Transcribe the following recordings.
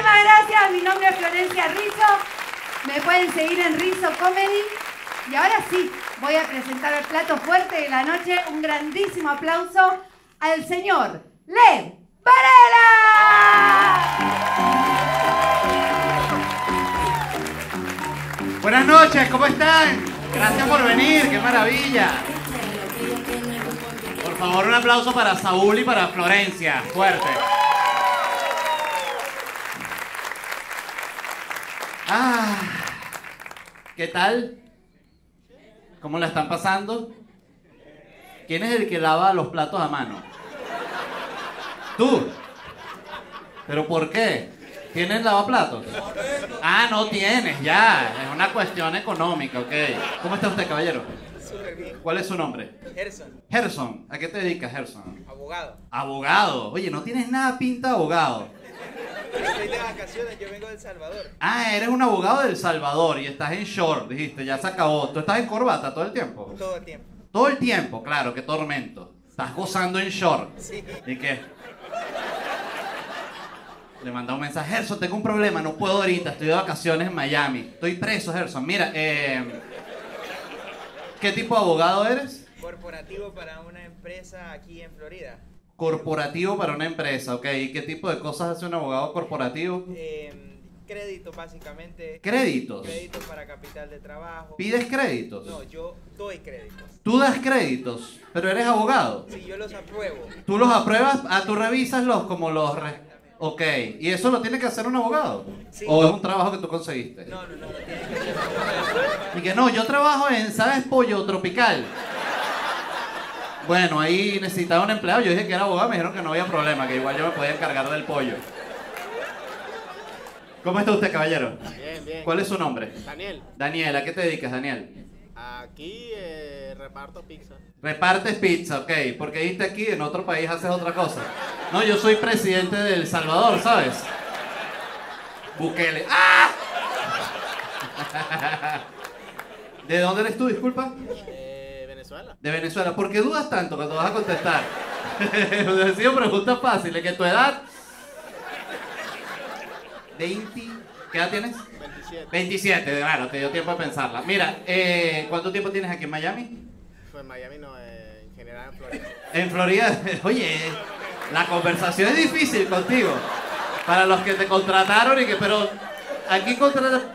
Muchísimas gracias, mi nombre es Florencia Rizzo. Me pueden seguir en Rizzo Comedy. Y ahora sí, voy a presentar el plato fuerte de la noche. Un grandísimo aplauso al señor Led Varela. Buenas noches, ¿cómo están? Gracias por venir, qué maravilla. Por favor, un aplauso para Saúl y para Florencia. Fuerte. Ah, ¿qué tal? ¿Cómo la están pasando? ¿Quién es el que lava los platos a mano? Tú. ¿Pero por qué? ¿Tienes lavaplatos? Ah, no tienes, ya. Es una cuestión económica, ok. ¿Cómo está usted, caballero? ¿Cuál es su nombre? Gerson, Gerson. ¿A qué te dedicas, Gerson? abogado. Abogado. Oye, no tienes nada pinta de abogado. Estoy de vacaciones, yo vengo de El Salvador. Ah, eres un abogado del Salvador y estás en short, dijiste, ya se acabó. ¿Tú estás en corbata todo el tiempo? Todo el tiempo. Todo el tiempo, claro, qué tormento. Estás gozando en short. Sí. ¿Y qué? Le manda un mensaje, Gerson, tengo un problema, no puedo ahorita, estoy de vacaciones en Miami. Estoy preso, Gerson. Mira, eh, ¿qué tipo de abogado eres? Corporativo para una empresa aquí en Florida. Corporativo para una empresa, ok. ¿Y qué tipo de cosas hace un abogado corporativo? Eh, crédito, básicamente. Créditos. Créditos para capital de trabajo. ¿Pides créditos? No, yo doy créditos. Tú das créditos, pero eres abogado. Si yo los apruebo. Tú los apruebas, ah, tú revisas los como los... re- Ok, ¿y eso lo tiene que hacer un abogado? Sí. ¿O es un trabajo que tú conseguiste? No, no, no, no tiene que ser. Y que no, yo trabajo en, ¿sabes? Pollo tropical. Bueno, ahí necesitaba un empleado. Yo dije que era abogado, me dijeron que no había problema, que igual yo me podía encargar del pollo. ¿Cómo está usted, caballero? Bien, bien. ¿Cuál es su nombre? Daniel, Daniel, ¿a qué te dedicas, Daniel? aquí eh, reparto pizza. Repartes pizza, ok. Porque dijiste aquí, en otro país haces otra cosa. No, yo soy presidente de El Salvador, ¿sabes? Bukele. ¡Ah! ¿De dónde eres tú, disculpa? Venezuela. De Venezuela. ¿Por qué dudas tanto cuando vas a contestar? Me sido preguntas fáciles. ¿Que tu edad? 20. ¿Qué edad tienes? 27. 27, claro, te dio tiempo a pensarla. Mira, eh, ¿cuánto tiempo tienes aquí en Miami? Pues Miami no, eh, en general en Florida. En Florida, oye, la conversación es difícil contigo. Para los que te contrataron y que, pero aquí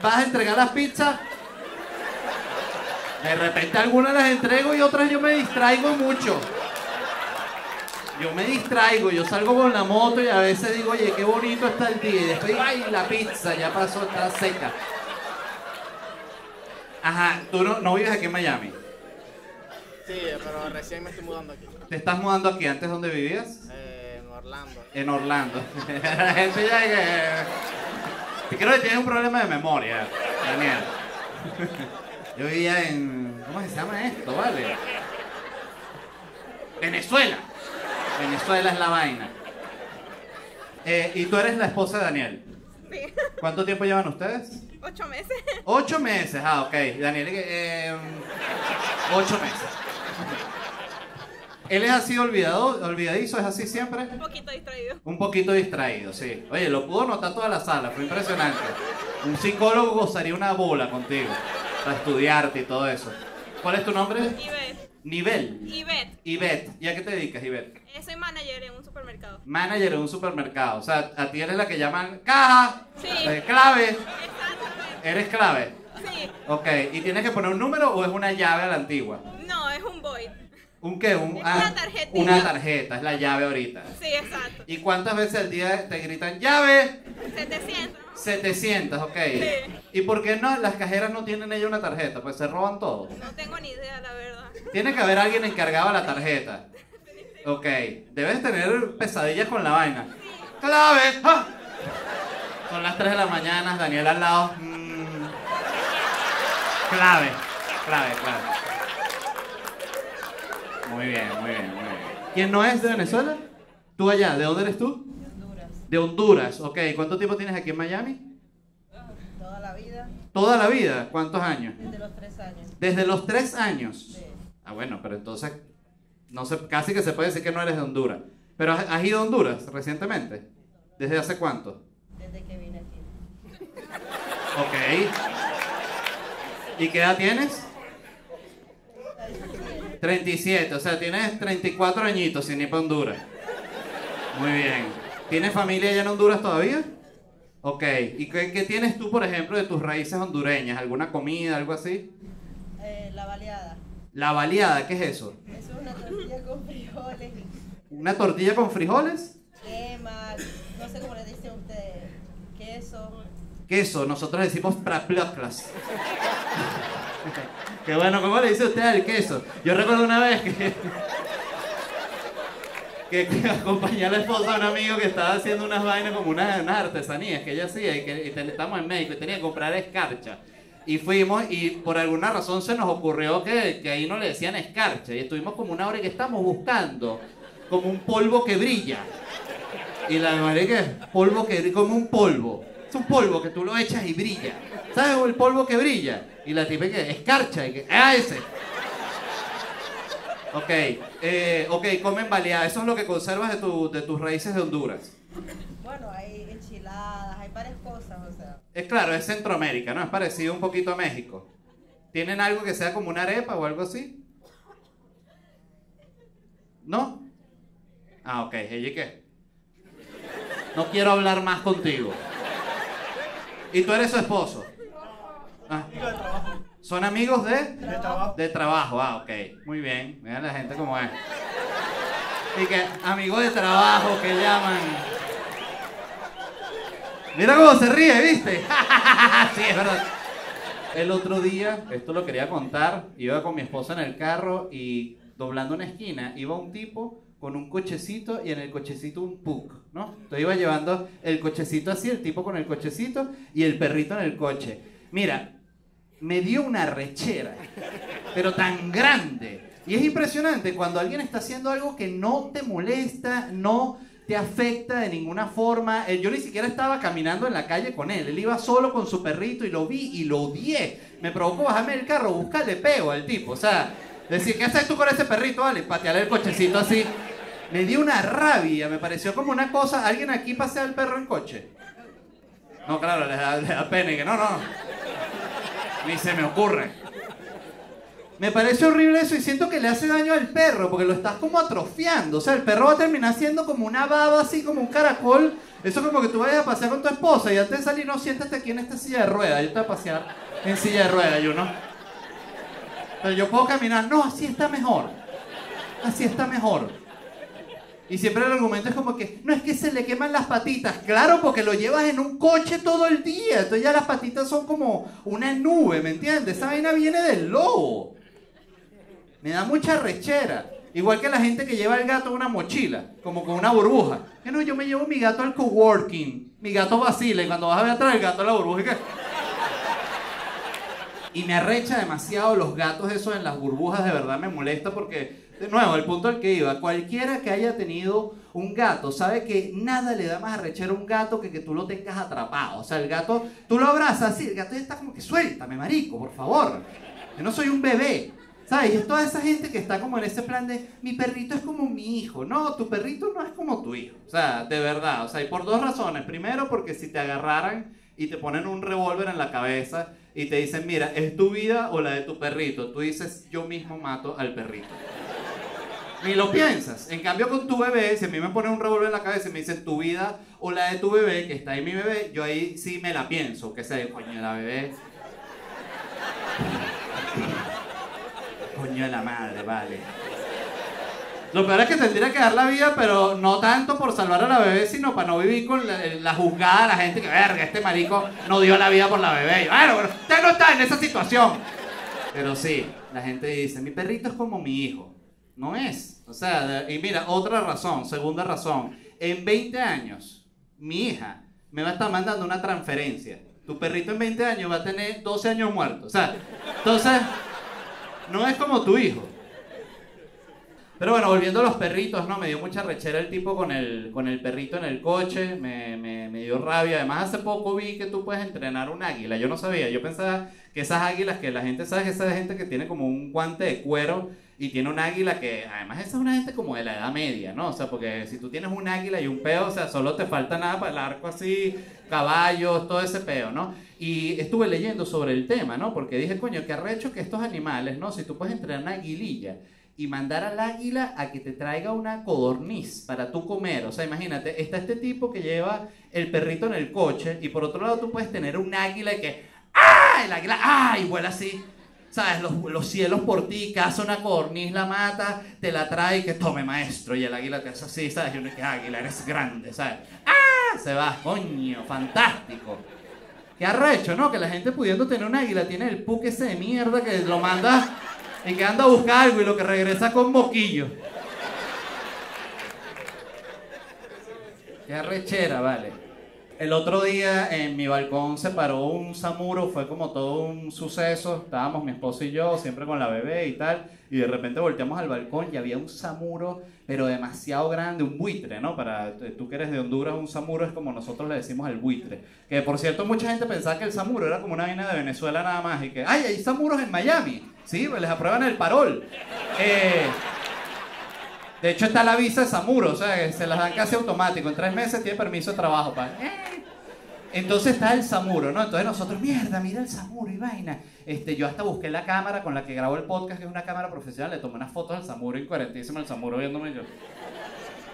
vas a entregar las pizzas. De repente algunas las entrego y otras yo me distraigo mucho. Yo me distraigo, yo salgo con la moto y a veces digo, oye, qué bonito está el día. Y después digo, ay, la pizza ya pasó, está seca. Ajá, tú no, no vives aquí en Miami. Sí, pero recién me estoy mudando aquí. ¿Te estás mudando aquí? ¿Antes dónde vivías? Eh, en Orlando. En Orlando. La gente ya que. Creo que tienes un problema de memoria, Daniel. Yo vivía en. ¿Cómo se llama esto? Vale. Venezuela. Venezuela es la vaina. Eh, y tú eres la esposa de Daniel. Sí, ¿Cuánto tiempo llevan ustedes? ocho meses. Ocho meses. Ah, ok. Daniel, eh, ocho meses. ¿Él es así olvidado, olvidadizo? ¿Es así siempre? Un poquito distraído. Un poquito distraído, sí. Oye, lo pudo notar toda la sala, fue impresionante. Un psicólogo gozaría una bola contigo para estudiarte y todo eso. ¿Cuál es tu nombre? Ivette. Nivel. Ivette. Ivette. ¿Y a qué te dedicas, Ivette? Eh, soy manager en un supermercado. Manager en un supermercado. O sea, a ti eres la que llaman caja, Sí. eh, clave. Exactamente. Eres clave. Sí. Ok, ¿y tienes que poner un número o es una llave a la antigua? No, es un void. ¿Un qué? Un, Es una tarjetita. Una tarjeta, es la llave ahorita. Sí, exacto. ¿Y cuántas veces al día te gritan llave? 700. 700, ok. Sí. ¿Y por qué no las cajeras no tienen ella una tarjeta? Pues se roban todo. No tengo ni idea, la verdad. Tiene que haber alguien encargado de la tarjeta. Ok, debes tener pesadillas con la vaina. ¡Clave! ¡Ah! Son las 3 de la mañana, Daniel al lado. Mm. Clave, clave, clave. Muy bien, muy bien, muy bien. ¿Quién no es de Venezuela? ¿Tú allá? ¿De dónde eres tú? De Honduras. Ok. ¿Cuánto tiempo tienes aquí en Miami? Toda la vida, Toda la vida. ¿Cuántos años? desde los tres años. Desde los tres años. Sí. Ah, bueno, pero entonces, no sé, casi que se puede decir que no eres de Honduras. Pero has, has ido a Honduras recientemente. ¿Desde hace cuánto? Desde que vine Ok. ¿Y qué edad tienes? 37, o sea, tienes 34 añitos sin ir para Honduras. Muy bien. ¿Tienes familia allá en Honduras todavía? Ok. ¿Y qué, qué tienes tú, por ejemplo, de tus raíces hondureñas? ¿Alguna comida, algo así? Eh, la baleada. La baleada, ¿qué es eso? Eso es una tortilla con frijoles ¿Una tortilla con frijoles? crema, no sé cómo le dicen ustedes, queso. Queso, nosotros decimos praploclas. Qué bueno, ¿cómo le dice usted al queso? Yo recuerdo una vez que, que, que acompañé a la esposa de un amigo que estaba haciendo unas vainas como unas, unas artesanías que ella hacía y que estábamos en México y tenía que comprar escarcha. Y fuimos y por alguna razón se nos ocurrió que, que ahí no le decían escarcha y estuvimos como una hora que estamos buscando como un polvo que brilla. Y la marica, polvo que como un polvo. Es un polvo que tú lo echas y brilla. ¿Sabes el polvo que brilla? Y la tipa que escarcha y que ah ese. Ok, eh, ok, comen baleada. Eso es lo que conservas de, tu- de tus raíces de Honduras. Bueno, hay enchiladas, hay varias cosas, o sea. Es claro, es Centroamérica, ¿no? Es parecido un poquito a México. ¿Tienen algo que sea como una arepa o algo así? ¿No? Ah, ok. ¿Ella y qué? No quiero hablar más contigo. ¿Y tú eres su esposo? Ah. ¿Son amigos de? De trabajo. De trabajo, ah, ok. Muy bien. Mira la gente como es. Y que amigos de trabajo que llaman. Mira cómo se ríe, ¿viste? sí, es verdad. El otro día, esto lo quería contar, iba con mi esposa en el carro y doblando una esquina, iba un tipo con un cochecito y en el cochecito un pug, ¿no? Entonces iba llevando el cochecito así, el tipo con el cochecito y el perrito en el coche. Mira, me dio una rechera, pero tan grande. Y es impresionante cuando alguien está haciendo algo que no te molesta, no te afecta de ninguna forma. Eh, Yo ni siquiera estaba caminando en la calle con él. Él iba solo con su perrito y lo vi y lo odié. Me provocó bajarme del carro, buscarle pego al tipo. O sea, decir, ¿qué haces tú con ese perrito? Vale, patearle el cochecito así. Me dio una rabia, me pareció como una cosa. ¿Alguien aquí pasea al perro en coche? No, claro, le da, le da pena y que no, no. Ni se me ocurre. Me parece horrible eso y siento que le hace daño al perro porque lo estás como atrofiando. O sea, el perro va a terminar siendo como una baba así, como un caracol. Eso es como que tú vayas a pasear con tu esposa y antes de salir, no, siéntate aquí en esta silla de ruedas. Yo te voy a pasear en silla de ruedas, yo no. Pero yo puedo caminar. No, así está mejor. Así está mejor. Y siempre el argumento es como que, no es que se le queman las patitas. Claro, porque lo llevas en un coche todo el día. Entonces ya las patitas son como una nube, ¿me entiendes? Esa vaina viene del lobo. Me da mucha rechera. Igual que la gente que lleva el gato en una mochila, como con una burbuja. Que no, yo me llevo mi gato al coworking. Mi gato vacila y cuando vas a ver atrás el gato en la burbuja. ¿y qué? Y me arrecha demasiado los gatos esos en las burbujas, de verdad me molesta porque, de nuevo, el punto al que iba, cualquiera que haya tenido un gato sabe que nada le da más arrechera a un gato que que tú lo tengas atrapado. O sea, el gato, tú lo abrazas así, el gato ya está como que suéltame, marico, por favor. Yo no soy un bebé. ¿Sabes? Y toda esa gente que está como en ese plan de mi perrito es como mi hijo. No, tu perrito no es como tu hijo. O sea, de verdad. O sea, y por dos razones. Primero, porque si te agarraran y te ponen un revólver en la cabeza y te dicen, mira, ¿es tu vida o la de tu perrito? Tú dices, yo mismo mato al perrito. Ni lo piensas. En cambio, con tu bebé, si a mí me ponen un revólver en la cabeza y me dicen tu vida o la de tu bebé, que está ahí mi bebé, yo ahí sí me la pienso. Que sé, coño, la bebé. Coño de la madre, vale. Lo peor es que tendría que dar la vida, pero no tanto por salvar a la bebé, sino para no vivir con la, la juzgada de la gente que, verga, este marico no dio la vida por la bebé. Bueno, usted no está en esa situación. Pero sí, la gente dice, mi perrito es como mi hijo. No es. O sea, y mira, otra razón, segunda razón. En 20 años, mi hija me va a estar mandando una transferencia. Tu perrito en 20 años va a tener 12 años muerto. O sea, entonces, no es como tu hijo. Pero bueno, volviendo a los perritos, ¿no? Me dio mucha rechera el tipo con el, con el perrito en el coche, me, me, me dio rabia. Además, hace poco vi que tú puedes entrenar un águila. Yo no sabía, yo pensaba que esas águilas, que la gente sabe esa gente que tiene como un guante de cuero Y tiene un águila que, además, esa es una gente como de la edad media, ¿no? O sea, porque si tú tienes un águila y un peo, o sea, solo te falta nada para el arco así, caballos, todo ese peo, ¿no? Y estuve leyendo sobre el tema, ¿no? Porque dije, coño, qué arrecho que estos animales, ¿no? Si tú puedes entrenar una aguililla y mandar al águila a que te traiga una codorniz para tú comer. O sea, imagínate, está este tipo que lleva el perrito en el coche y por otro lado tú puedes tener un águila que, ¡ah! El águila, ¡ah! Y vuela así. ¿Sabes? Los, los cielos por ti, caza una codorniz, la mata, te la trae y que tome maestro. Y el águila te hace así, ¿sabes? Y uno que águila, eres grande, ¿sabes? ¡Ah! Se va, coño, fantástico. Qué arrecho, ¿no? Que la gente pudiendo tener un águila tiene el puque ese de mierda que lo manda y que anda a buscar algo y lo que regresa con moquillo. Qué arrechera, vale. El otro día en mi balcón se paró un samuro, fue como todo un suceso. Estábamos mi esposo y yo, siempre con la bebé y tal. Y de repente volteamos al balcón y había un samuro, pero demasiado grande, un buitre, ¿no? Para tú que eres de Honduras, un samuro es como nosotros le decimos el buitre. Que por cierto, mucha gente pensaba que el samuro era como una vaina de Venezuela nada más. Y que, ¡ay, hay samuros en Miami! Sí, pues les aprueban el parol. Eh, de hecho, está la visa de Samuro, o sea, se las dan casi automático. En tres meses tiene permiso de trabajo, pa. Entonces está el Samuro, ¿no? Entonces nosotros, mierda, mira el Samuro y vaina. Este, yo hasta busqué la cámara con la que grabo el podcast, que es una cámara profesional, le tomé unas fotos al Samuro incoherentísimo, el Samuro viéndome yo.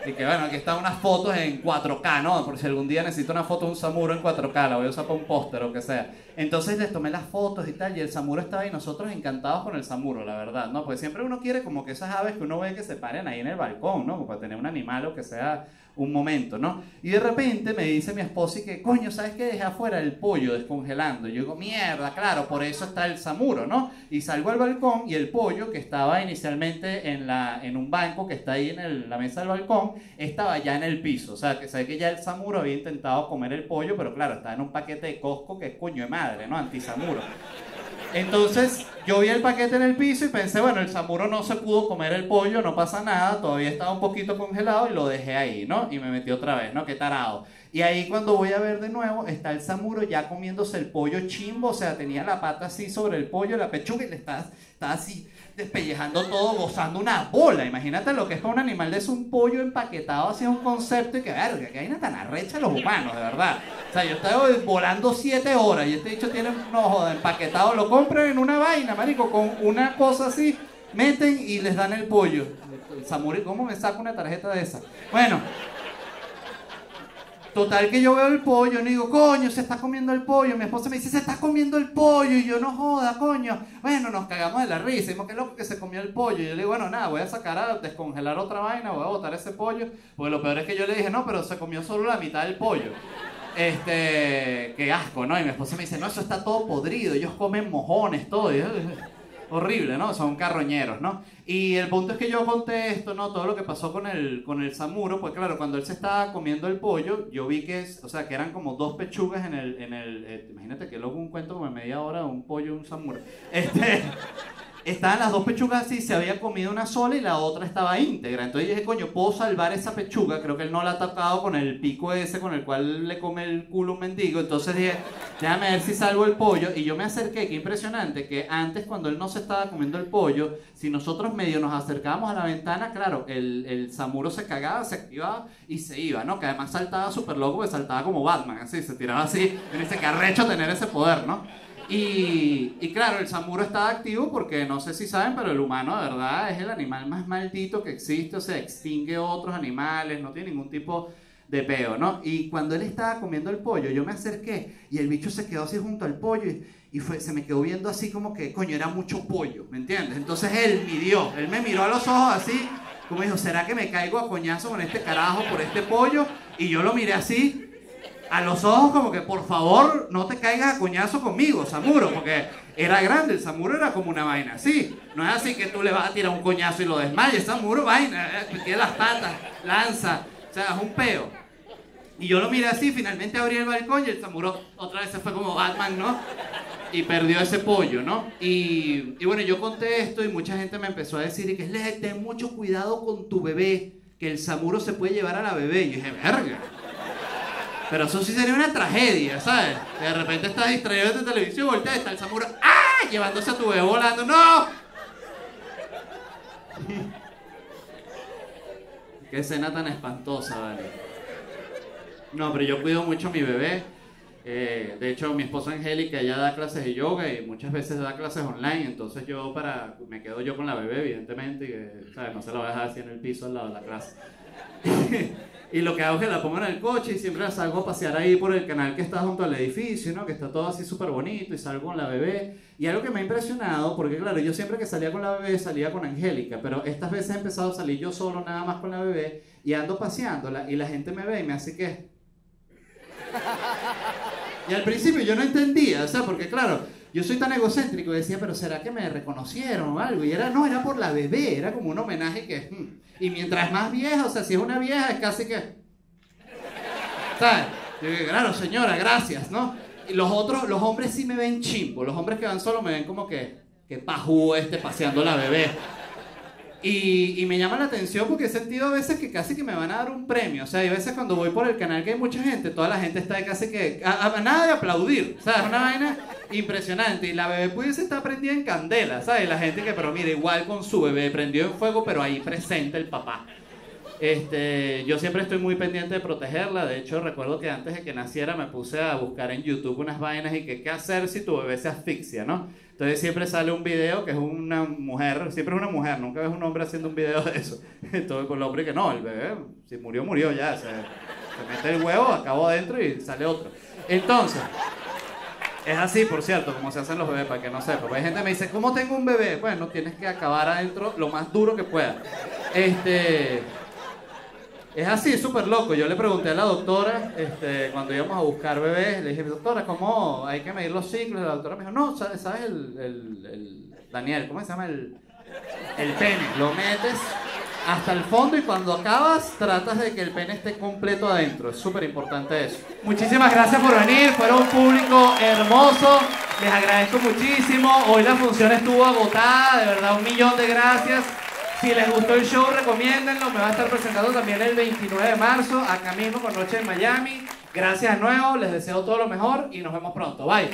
Y que bueno, aquí están unas fotos en 4K, ¿no? Por si algún día necesito una foto de un Samuro en 4K, la voy a usar para un póster o que sea. Entonces les tomé las fotos y tal, y el Samuro estaba ahí, nosotros encantados con el Samuro, la verdad, ¿no? Pues siempre uno quiere como que esas aves que uno ve que se paren ahí en el balcón, ¿no? Como para tener un animal o que sea un momento, ¿no? Y de repente me dice mi esposa y que, coño, ¿sabes qué? Dejé afuera el pollo descongelando. Y yo digo, mierda, claro, por eso está el samuro, ¿no? Y salgo al balcón y el pollo que estaba inicialmente en, la, en un banco que está ahí en la mesa del balcón, estaba ya en el piso. O sea, que sabe que ya el samuro había intentado comer el pollo, pero claro, estaba en un paquete de Costco que es coño de madre, ¿no? Antisamuro. Entonces yo vi el paquete en el piso y pensé, bueno, el samuro no se pudo comer el pollo, no pasa nada, todavía estaba un poquito congelado y lo dejé ahí, ¿no? Y me metí otra vez, ¿no? Qué tarado. Y ahí cuando voy a ver de nuevo, está el samuro ya comiéndose el pollo chimbo, o sea, tenía la pata así sobre el pollo, la pechuga y le está, está así despellejando todo, gozando una bola. Imagínate lo que es para un animal de eso, un pollo empaquetado hacia un concepto y que, verga, que hay tan arrecha los humanos, de verdad. O sea, yo estaba volando siete horas y este dicho tiene un ojo de empaquetado, lo compran en una vaina, marico, con una cosa así, meten y les dan el pollo. El samuro, ¿cómo me saco una tarjeta de esa? Bueno. Total que yo veo el pollo y digo, coño, se está comiendo el pollo. Mi esposa me dice, se está comiendo el pollo. Y yo, no joda, coño. Bueno, nos cagamos de la risa. Dijimos, qué loco que se comió el pollo. Y yo le digo, bueno, nada, voy a sacar a descongelar otra vaina, voy a botar ese pollo. Porque lo peor es que yo le dije, no, pero se comió solo la mitad del pollo. Este, qué asco, ¿no? Y mi esposa me dice, no, eso está todo podrido. Ellos comen mojones, todo. Y yo, horrible, ¿no? Son carroñeros, ¿no? Y el punto es que yo conté esto, ¿no? Todo lo que pasó con el, con el samuro, pues claro, cuando él se estaba comiendo el pollo, yo vi que, o sea, que eran como dos pechugas en el, en el, eh, imagínate que luego un cuento como media hora un pollo y un samuro. Este, estaban las dos pechugas así, se había comido una sola y la otra estaba íntegra. Entonces dije, coño, puedo salvar esa pechuga. Creo que él no la ha tocado con el pico ese con el cual le come el culo un mendigo. Entonces dije, déjame ver si salvo el pollo. Y yo me acerqué, qué impresionante, que antes cuando él no se estaba comiendo el pollo, si nosotros medio nos acercábamos a la ventana, claro, el, el samuro se cagaba, se activaba y se iba, ¿no? Que además saltaba súper loco, porque saltaba como Batman, así, se tiraba así. Y dice, que arrecho tener ese poder, ¿no? Y, y claro, el samuro estaba activo porque no sé si saben, pero el humano de verdad es el animal más maldito que existe, o sea, extingue otros animales, no tiene ningún tipo de peo, ¿no? Y cuando él estaba comiendo el pollo, yo me acerqué y el bicho se quedó así junto al pollo y, y fue, se me quedó viendo así como que, coño, era mucho pollo, ¿me entiendes? Entonces él midió, él me miró a los ojos así, como dijo, ¿será que me caigo a coñazo con este carajo por este pollo? Y yo lo miré así, a los ojos como que por favor no te caigas a coñazo conmigo, Samuro, porque era grande, el Samuro era como una vaina así. No es así que tú le vas a tirar un coñazo y lo desmayes, Samuro vaina, eh, tiene las patas, lanza, o sea, es un peo. Y yo lo miré así, finalmente abrí el balcón y el Samuro otra vez se fue como Batman, ¿no? Y perdió ese pollo, ¿no? Y, y bueno, yo conté esto y mucha gente me empezó a decir que ten mucho cuidado con tu bebé, que el Samuro se puede llevar a la bebé. Y yo dije, verga. Pero eso sí sería una tragedia, ¿sabes? De repente estás distraído de tu televisión, volteas, está el samuro, ¡ah! Llevándose a tu bebé volando, ¡no! Qué escena tan espantosa, vale. No, pero yo cuido mucho a mi bebé. Eh, de hecho, mi esposa Angélica, ella da clases de yoga y muchas veces da clases online, entonces yo para me quedo yo con la bebé, evidentemente, y eh, ¿sabes? no se la voy a dejar así en el piso al lado de la clase. y lo que hago es que la pongo en el coche y siempre la salgo a pasear ahí por el canal que está junto al edificio, ¿no? Que está todo así súper bonito y salgo con la bebé. Y algo que me ha impresionado, porque claro, yo siempre que salía con la bebé salía con Angélica, pero estas veces he empezado a salir yo solo nada más con la bebé y ando paseándola y la gente me ve y me hace que... Y al principio yo no entendía, o sea, porque claro, yo soy tan egocéntrico decía, pero ¿será que me reconocieron o algo? Y era, no, era por la bebé, era como un homenaje que... hmm. Y mientras más vieja, o sea, si es una vieja es casi que... ¿Sabes? Yo digo, claro, señora, gracias, ¿no? Y los otros, los hombres sí me ven chimbo, los hombres que van solo me ven como que, que pajú este paseando la bebé. Y, me llama la atención porque he sentido a veces que casi que me van a dar un premio. O sea, hay veces cuando voy por el canal que hay mucha gente, toda la gente está de casi que. A, a, nada de aplaudir. O sea, es una vaina impresionante. Y la bebé pudiese estar prendida en candela, ¿sabes? La gente que, pero mira, igual con su bebé prendió en fuego, pero ahí presente el papá. Este, yo siempre estoy muy pendiente de protegerla. De hecho, recuerdo que antes de que naciera me puse a buscar en YouTube unas vainas y que qué hacer si tu bebé se asfixia, ¿no? Entonces siempre sale un video que es una mujer, siempre es una mujer, nunca ves un hombre haciendo un video de eso. Todo con el hombre que no, el bebé, si murió, murió ya. Se, se mete el huevo, acabó adentro y sale otro. Entonces, es así, por cierto, como se hacen los bebés, para que no sepa. Porque hay gente que me dice, ¿cómo tengo un bebé? Bueno, tienes que acabar adentro lo más duro que puedas. Este. Es así, súper loco. Yo le pregunté a la doctora, este, cuando íbamos a buscar bebés, le dije, doctora, ¿cómo hay que medir los ciclos? La doctora me dijo, no, ¿sabes, sabes el, el, el, Daniel, ¿cómo se llama? El, el pene. Lo metes hasta el fondo y cuando acabas tratas de que el pene esté completo adentro. Es súper importante eso. Muchísimas gracias por venir, fueron un público hermoso. Les agradezco muchísimo. Hoy la función estuvo agotada, de verdad, un millón de gracias. Si les gustó el show, recomiéndenlo. Me va a estar presentando también el 29 de marzo, acá mismo con Noche en Miami. Gracias de nuevo, les deseo todo lo mejor y nos vemos pronto. Bye.